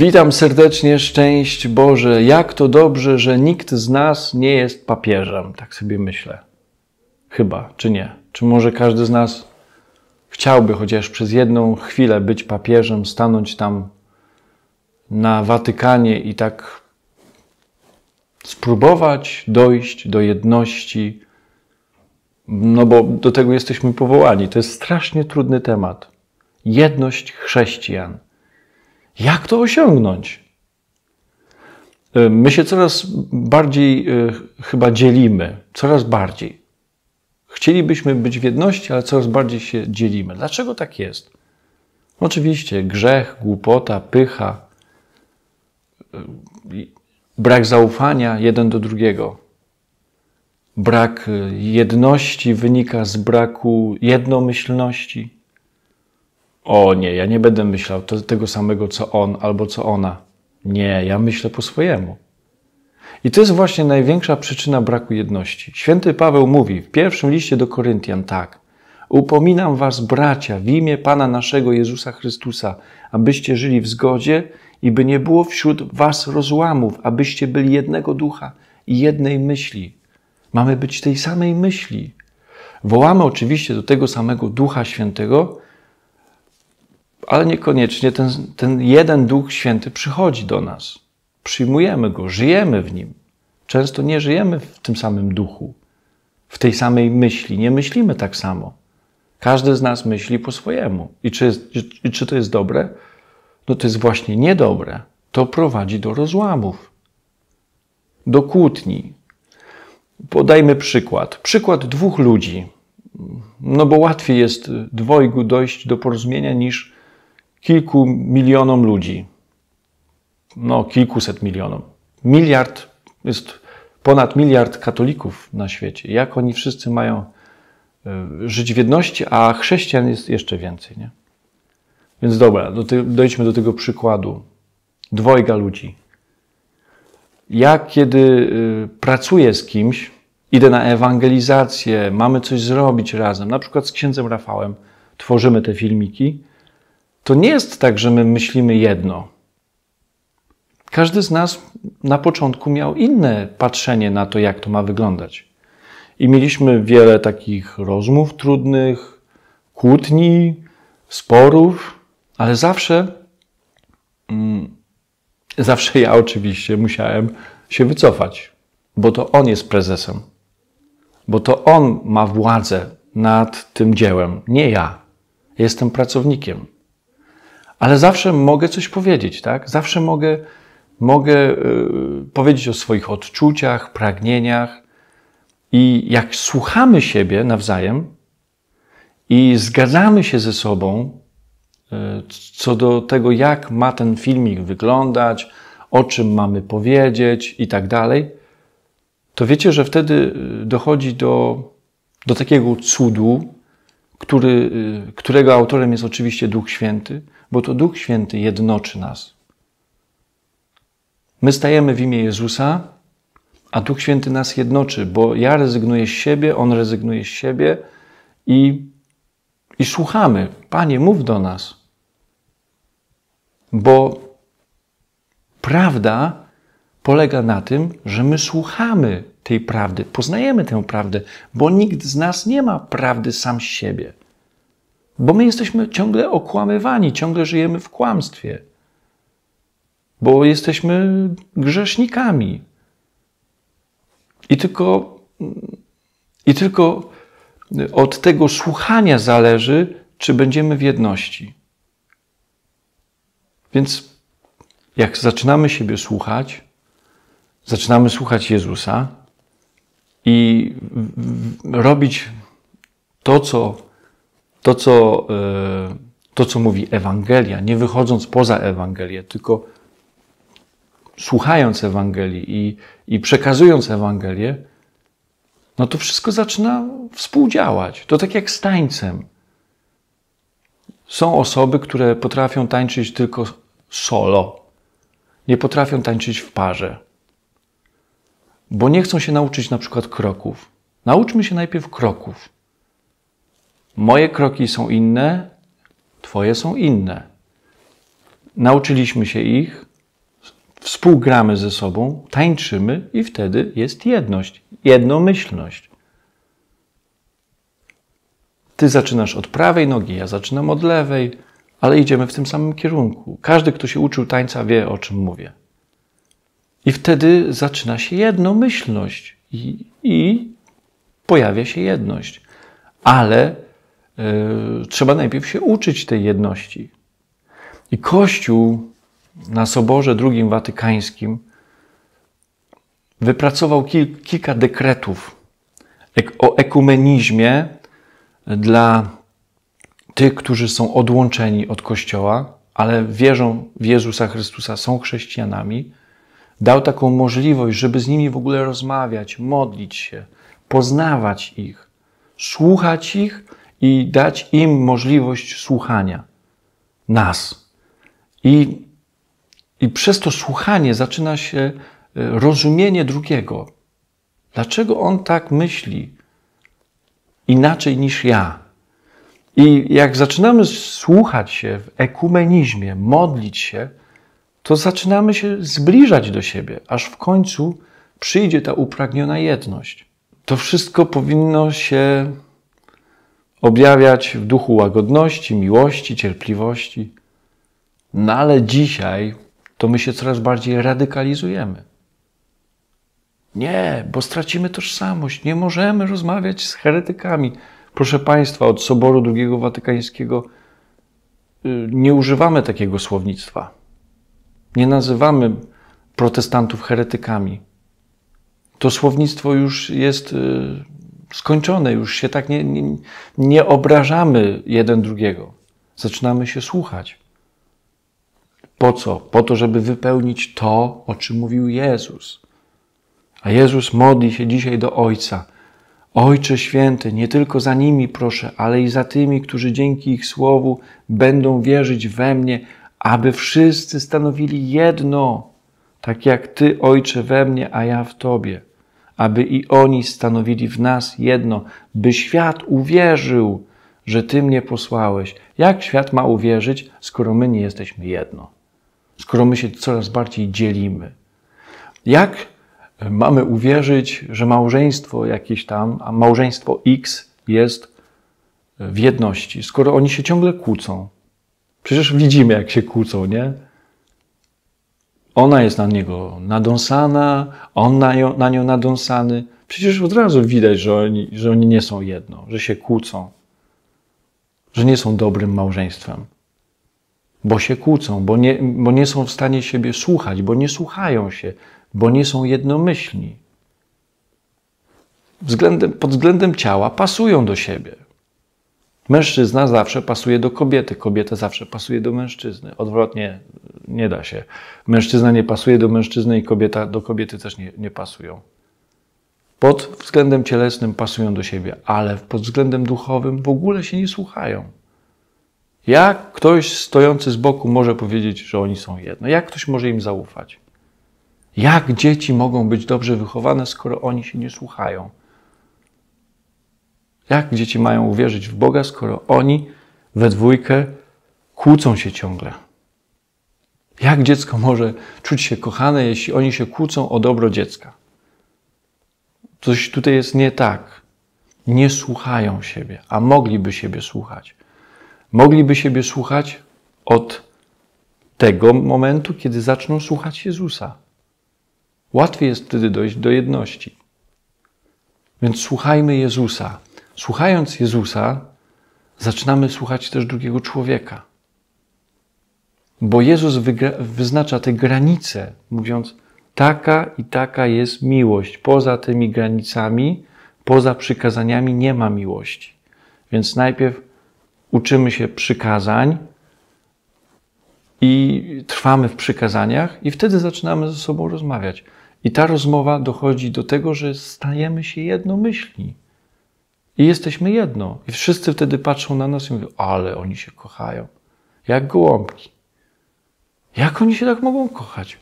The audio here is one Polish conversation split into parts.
Witam serdecznie, szczęść Boże. Jak to dobrze, że nikt z nas nie jest papieżem, tak sobie myślę. Chyba, czy nie? Czy może każdy z nas chciałby chociaż przez jedną chwilę być papieżem, stanąć tam na Watykanie i tak spróbować dojść do jedności, no bo do tego jesteśmy powołani. To jest strasznie trudny temat. Jedność chrześcijan. Jak to osiągnąć? E, my się coraz bardziej e, chyba dzielimy, coraz bardziej. Chcielibyśmy być w jedności, ale coraz bardziej się dzielimy. Dlaczego tak jest? Oczywiście grzech, głupota, pycha, e, brak zaufania jeden do drugiego. Brak jedności wynika z braku jednomyślności. O nie, ja nie będę myślał to, tego samego co on albo co ona. Nie, ja myślę po swojemu. I to jest właśnie największa przyczyna braku jedności. Święty Paweł mówi w pierwszym liście do Koryntian tak. Upominam was, bracia, w imię Pana naszego Jezusa Chrystusa, abyście żyli w zgodzie i by nie było wśród was rozłamów, abyście byli jednego ducha i jednej myśli. Mamy być tej samej myśli. Wołamy oczywiście do tego samego Ducha Świętego, ale niekoniecznie ten, ten jeden Duch Święty przychodzi do nas. Przyjmujemy go, żyjemy w nim. Często nie żyjemy w tym samym duchu, w tej samej myśli, nie myślimy tak samo. Każdy z nas myśli po swojemu. I czy, i czy to jest dobre? No to jest właśnie niedobre. To prowadzi do rozłamów, do kłótni. Podajmy przykład. Przykład dwóch ludzi. No bo łatwiej jest dwojgu dojść do porozumienia niż kilku milionom ludzi. No, kilkuset milionom. Miliard, jest ponad miliard katolików na świecie. Jak oni wszyscy mają e, żyć w jedności, a chrześcijan jest jeszcze więcej, nie? Więc dobra, do te, dojdźmy do tego przykładu. Dwojga ludzi. Ja, kiedy e, pracuję z kimś, idę na ewangelizację, mamy coś zrobić razem, na przykład z księdzem Rafałem, tworzymy te filmiki, to nie jest tak, że my myślimy jedno. Każdy z nas na początku miał inne patrzenie na to, jak to ma wyglądać. I mieliśmy wiele takich rozmów trudnych, kłótni, sporów, ale zawsze, mm, zawsze ja oczywiście musiałem się wycofać, bo to on jest prezesem, bo to on ma władzę nad tym dziełem, nie ja. Jestem pracownikiem ale zawsze mogę coś powiedzieć, tak? Zawsze mogę, mogę yy, powiedzieć o swoich odczuciach, pragnieniach. I jak słuchamy siebie nawzajem i zgadzamy się ze sobą yy, co do tego, jak ma ten filmik wyglądać, o czym mamy powiedzieć i tak dalej, to wiecie, że wtedy y, dochodzi do, do takiego cudu, który, y, którego autorem jest oczywiście Duch Święty, bo to Duch Święty jednoczy nas. My stajemy w imię Jezusa, a Duch Święty nas jednoczy, bo ja rezygnuję z siebie, On rezygnuje z siebie i, i słuchamy. Panie, mów do nas. Bo prawda polega na tym, że my słuchamy tej prawdy, poznajemy tę prawdę, bo nikt z nas nie ma prawdy sam z siebie. Bo my jesteśmy ciągle okłamywani, ciągle żyjemy w kłamstwie. Bo jesteśmy grzesznikami. I tylko, I tylko od tego słuchania zależy, czy będziemy w jedności. Więc jak zaczynamy siebie słuchać, zaczynamy słuchać Jezusa i robić to, co to, co, e, to, co mówi Ewangelia, nie wychodząc poza Ewangelię, tylko słuchając Ewangelii i, i przekazując Ewangelię, no to wszystko zaczyna współdziałać. To tak jak z tańcem. Są osoby, które potrafią tańczyć tylko solo. Nie potrafią tańczyć w parze. Bo nie chcą się nauczyć na przykład kroków. Nauczmy się najpierw kroków. Moje kroki są inne, Twoje są inne. Nauczyliśmy się ich, współgramy ze sobą, tańczymy i wtedy jest jedność, jednomyślność. Ty zaczynasz od prawej nogi, ja zaczynam od lewej, ale idziemy w tym samym kierunku. Każdy, kto się uczył tańca, wie o czym mówię. I wtedy zaczyna się jednomyślność i, i pojawia się jedność. Ale trzeba najpierw się uczyć tej jedności. I Kościół na Soborze II Watykańskim wypracował kil, kilka dekretów o ekumenizmie dla tych, którzy są odłączeni od Kościoła, ale wierzą w Jezusa Chrystusa, są chrześcijanami. Dał taką możliwość, żeby z nimi w ogóle rozmawiać, modlić się, poznawać ich, słuchać ich i dać im możliwość słuchania nas. I, i przez to słuchanie zaczyna się e, rozumienie drugiego. Dlaczego on tak myśli inaczej niż ja? I jak zaczynamy słuchać się w ekumenizmie, modlić się, to zaczynamy się zbliżać do siebie, aż w końcu przyjdzie ta upragniona jedność. To wszystko powinno się objawiać w duchu łagodności, miłości, cierpliwości. No ale dzisiaj to my się coraz bardziej radykalizujemy. Nie, bo stracimy tożsamość. Nie możemy rozmawiać z heretykami. Proszę Państwa, od Soboru II Watykańskiego y, nie używamy takiego słownictwa. Nie nazywamy protestantów heretykami. To słownictwo już jest y, skończone, już się tak nie, nie, nie obrażamy jeden drugiego. Zaczynamy się słuchać. Po co? Po to, żeby wypełnić to, o czym mówił Jezus. A Jezus modli się dzisiaj do Ojca. Ojcze święty, nie tylko za nimi proszę, ale i za tymi, którzy dzięki ich słowu będą wierzyć we mnie, aby wszyscy stanowili jedno, tak jak Ty, Ojcze, we mnie, a ja w Tobie, aby i oni stanowili w nas jedno, by świat uwierzył, że Ty mnie posłałeś. Jak świat ma uwierzyć, skoro my nie jesteśmy jedno? Skoro my się coraz bardziej dzielimy? Jak mamy uwierzyć, że małżeństwo jakieś tam, a małżeństwo X jest w jedności, skoro oni się ciągle kłócą? Przecież widzimy, jak się kłócą, nie? Ona jest na niego nadąsana, on na, nią, na nią nadąsany. Przecież od razu widać, że oni, że oni nie są jedno, że się kłócą, że nie są dobrym małżeństwem. Bo się kłócą, bo nie, bo nie są w stanie siebie słuchać, bo nie słuchają się, bo nie są jednomyślni. Względem, pod względem ciała pasują do siebie. Mężczyzna zawsze pasuje do kobiety, kobieta zawsze pasuje do mężczyzny. Odwrotnie nie da się. Mężczyzna nie pasuje do mężczyzny i kobieta do kobiety też nie, nie pasują. Pod względem cielesnym pasują do siebie, ale pod względem duchowym w ogóle się nie słuchają. Jak ktoś stojący z boku może powiedzieć, że oni są jedno? Jak ktoś może im zaufać? Jak dzieci mogą być dobrze wychowane, skoro oni się nie słuchają? Jak dzieci mają uwierzyć w Boga, skoro oni we dwójkę kłócą się ciągle? Jak dziecko może czuć się kochane, jeśli oni się kłócą o dobro dziecka? Coś tutaj jest nie tak. Nie słuchają siebie, a mogliby siebie słuchać. Mogliby siebie słuchać od tego momentu, kiedy zaczną słuchać Jezusa. Łatwiej jest wtedy dojść do jedności. Więc słuchajmy Jezusa. Słuchając Jezusa, zaczynamy słuchać też drugiego człowieka. Bo Jezus wyznacza te granice, mówiąc, taka i taka jest miłość. Poza tymi granicami, poza przykazaniami nie ma miłości. Więc najpierw uczymy się przykazań i trwamy w przykazaniach, i wtedy zaczynamy ze sobą rozmawiać. I ta rozmowa dochodzi do tego, że stajemy się jednomyślni. I jesteśmy jedno. I wszyscy wtedy patrzą na nas i mówią, ale oni się kochają. Jak gołąbki. Jak oni się tak mogą kochać?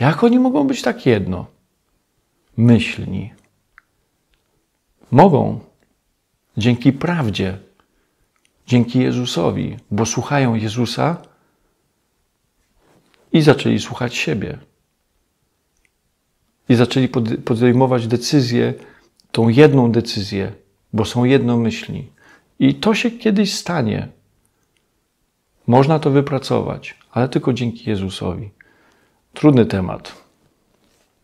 Jak oni mogą być tak jedno? Myślni. Mogą. Dzięki prawdzie. Dzięki Jezusowi, bo słuchają Jezusa i zaczęli słuchać siebie. I zaczęli podejmować decyzję, tą jedną decyzję, bo są jednomyślni. I to się kiedyś stanie. Można to wypracować, ale tylko dzięki Jezusowi. Trudny temat.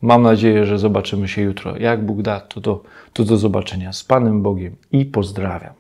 Mam nadzieję, że zobaczymy się jutro. Jak Bóg da, to do, to do zobaczenia z Panem Bogiem i pozdrawiam.